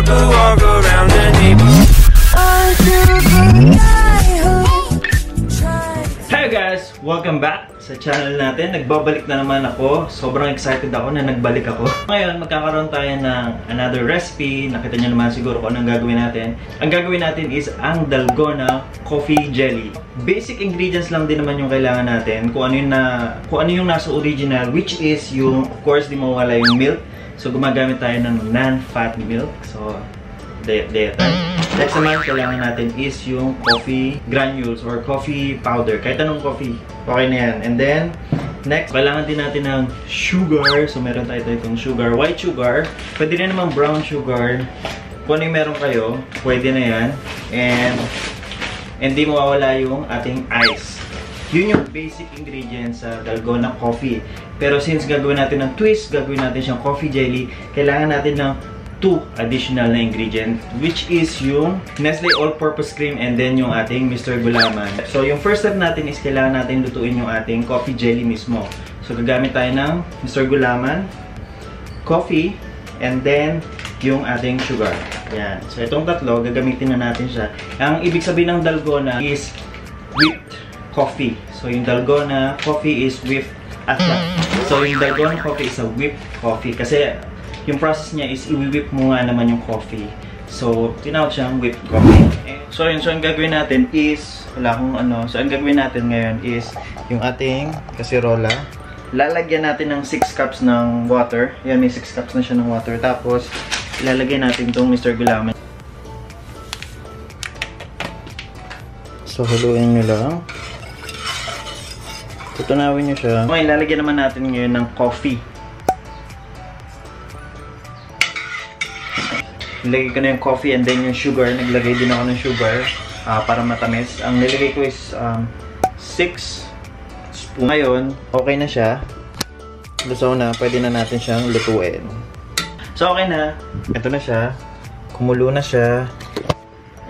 could walk around the neighborhood. Hey guys! Welcome back sa channel natin. Nagbabalik na naman ako. Sobrang excited ako na nagbalik ako. Ngayon, magkakaroon tayo ng another recipe. Nakita nyo naman siguro kung anong gagawin natin. Ang gagawin natin is ang Dalgona Coffee Jelly. Basic ingredients lang din naman yung kailangan natin. Kung ano yung, na, kung ano yung nasa original, which is yung, of course, di mawala yung milk. So, gumagamit tayo ng non-fat milk. So, diet diet Next naman, kailangan natin is yung coffee granules or coffee powder. Kahit anong coffee, okay na yan. And then, next, kailangan din natin ng sugar. So, meron tayo itong sugar. White sugar. Pwede rin naman brown sugar. Kung ano yung meron kayo, pwede na yan. And, hindi mawawala yung ating ice. Yun yung basic ingredients sa Dalgona coffee. Pero since gagawin natin ng twist, gagawin natin siyang coffee jelly, kailangan natin ng two additional na ingredient which is yung Nestle All-Purpose Cream and then yung ating Mr. Gulaman. So yung first step natin is kailangan natin lutuin yung ating coffee jelly mismo. So gagamit tayo ng Mr. Gulaman, coffee, and then yung ating sugar. Yan. So itong tatlo, gagamitin na natin siya. Ang ibig sabihin ng dalgona is whipped coffee. So yung dalgona coffee is whipped at So yung dalgona coffee is a whipped coffee kasi yung process niya is i-whip mo nga naman yung coffee. So, tinawag siyang whipped coffee. So, yun. So, ang gagawin natin is, wala akong ano. So, ang gagawin natin ngayon is, yung ating kasirola. Lalagyan natin ng 6 cups ng water. Yan, may 6 cups na siya ng water. Tapos, ilalagay natin itong Mr. Gulaman. So, haluin nyo lang. Tutunawin nyo siya. Okay, lalagyan naman natin ngayon ng coffee. Nilagay ko na yung coffee and then yung sugar. Naglagay din ako ng sugar uh, para matamis. Ang nilagay ko is um, 6 spoon. Ngayon, okay na siya. Lusaw na. Pwede na natin siyang lutuin. So, okay na. Ito na siya. Kumulo na siya.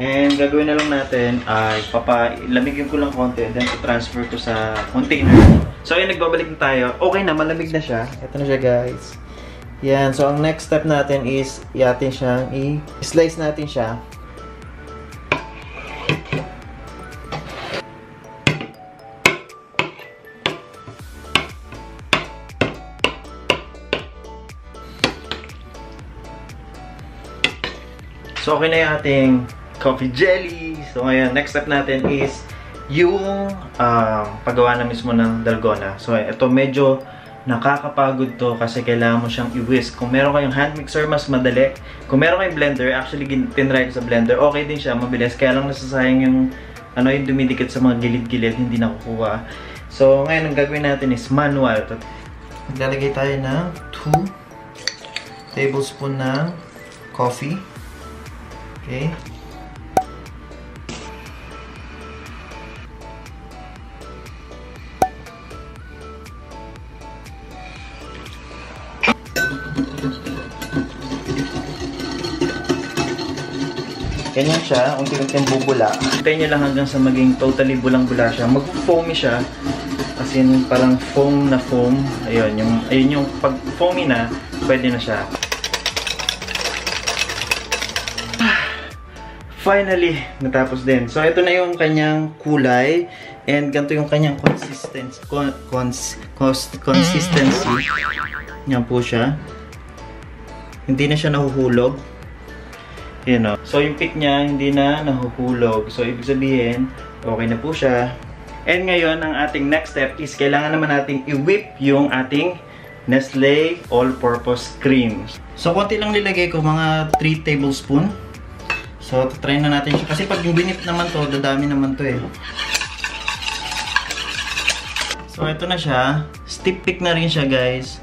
And gagawin na lang natin ay papa lamigin ko lang konti then transfer ko sa container. So ayun nagbabalik na tayo. Okay na, malamig na siya. Ito na siya guys. Yan. So, ang next step natin is i-atin siyang i-slice natin siya. So, okay na yung ating coffee jelly. So, ngayon, next step natin is yung uh, paggawa na mismo ng dalgona. So, ito medyo nakakapagod to kasi kailangan mo siyang i-whisk. Kung meron kayong hand mixer, mas madali. Kung meron kayong blender, actually tinry ko sa blender, okay din siya, mabilis. Kaya lang nasasayang yung ano yung dumidikit sa mga gilid-gilid, hindi nakukuha. So, ngayon ang gagawin natin is manual. Maglalagay tayo ng 2 tablespoon ng coffee. Okay. Ganyan siya, unti-unting bubula. Hintayin nyo lang hanggang sa maging totally bulang-bula siya. Mag-foamy siya. As in, parang foam na foam. Ayun, yung, ayun yung pag foamy na, pwede na siya. Finally, natapos din. So, ito na yung kanyang kulay. And ganito yung kanyang consistency. Con, cons, cons, consistency. Yan po siya. Hindi na siya nahuhulog. You know. So, yung pick niya, hindi na nahuhulog. So, ibig sabihin, okay na po siya. And ngayon, ang ating next step is kailangan naman nating i-whip yung ating Nestle All-Purpose Cream. So, konti lang nilagay ko, mga 3 tablespoon. So, try na natin siya. Kasi pag yung binip naman to, dadami naman to eh. So, ito na siya. Stick pick na rin siya, guys.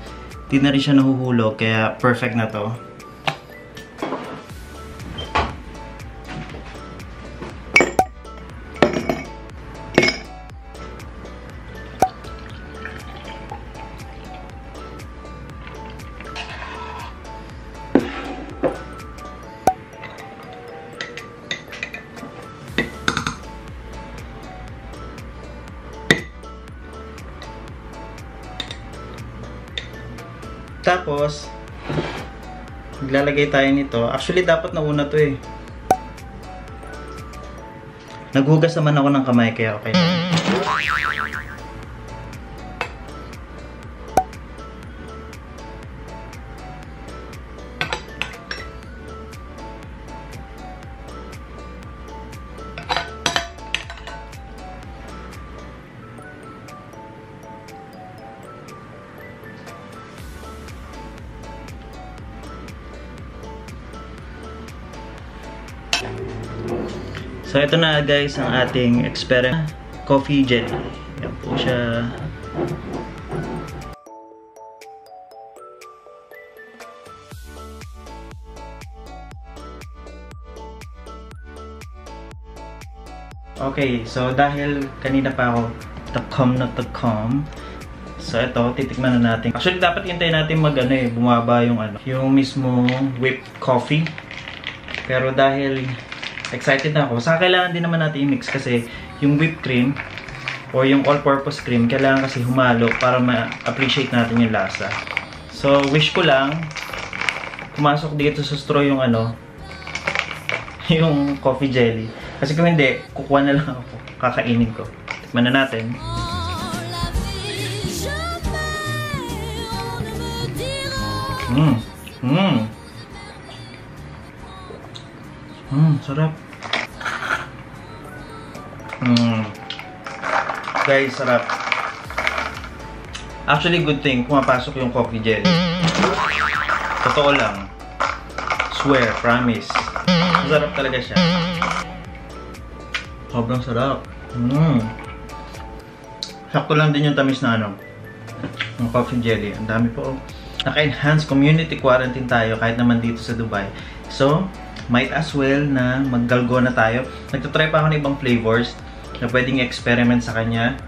Hindi na rin siya nahuhulog, kaya perfect na to. Tapos, Maglalagay tayo nito. Actually, dapat nauna to eh. Naghugas naman ako ng kamay kaya okay lang. So ito na guys ang ating experiment coffee jelly. Yan po siya. Okay, so dahil kanina pa ako takom na takom, so ito, titikman na natin. Actually, dapat hintayin natin mag ano eh, bumaba yung ano, yung mismo whipped coffee. Pero dahil excited na ako, sa kailangan din naman natin i-mix kasi yung whipped cream or yung all-purpose cream, kailangan kasi humalo para ma-appreciate natin yung lasa. So, wish ko lang, pumasok dito sa straw yung ano, yung coffee jelly. Kasi kung hindi, kukuha na lang ako. Kakainin ko. Tikman na natin. Mmm. Mmm. Mmm, sarap. Mmm. Guys, sarap. Actually, good thing, pumapasok yung coffee jelly. Totoo lang. Swear, promise. Masarap talaga siya. Sobrang sarap. Mmm. Sakto lang din yung tamis na ano. Ng coffee jelly. Ang dami po. Naka-enhance community quarantine tayo kahit naman dito sa Dubai. So, might as well na maggalgo na tayo. Nagtatry pa ako ng ibang flavors na pwedeng experiment sa kanya.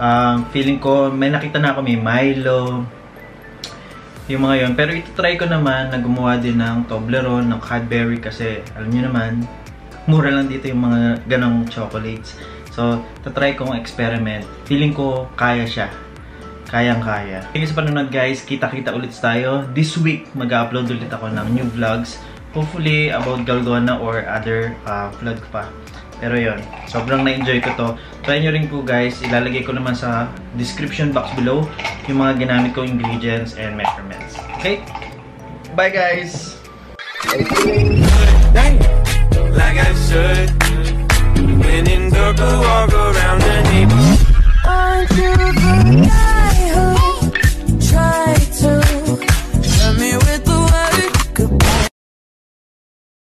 Um, feeling ko, may nakita na ako may Milo, yung mga yon Pero ito-try ko naman na gumawa din ng Toblerone, ng Cadbury kasi alam niyo naman, mura lang dito yung mga ganong chocolates. So, tatry kong experiment. Feeling ko kaya siya. Kayang-kaya. Thank you sa panonood guys. Kita-kita ulit tayo. This week, mag-upload ulit ako ng new vlogs. Hopefully, about Galgona or other uh, vlog pa. Pero yon sobrang na-enjoy ko to. Try nyo rin po guys. Ilalagay ko naman sa description box below yung mga ginamit kong ingredients and measurements. Okay? Bye guys! like I should.